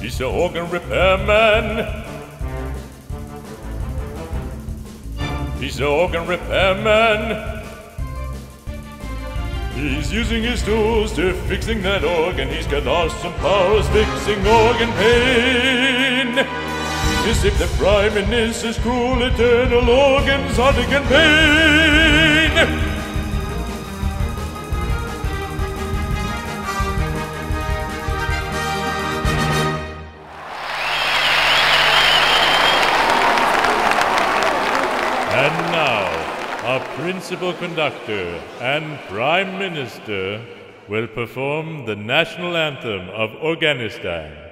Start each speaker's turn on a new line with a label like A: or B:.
A: He's an organ repairman. He's an organ repairman. He's using his tools to fixing that organ. He's got awesome powers fixing organ pain. As if the prime minister's cruel eternal organs are again pain. Our principal conductor and prime minister will perform the national anthem of Afghanistan.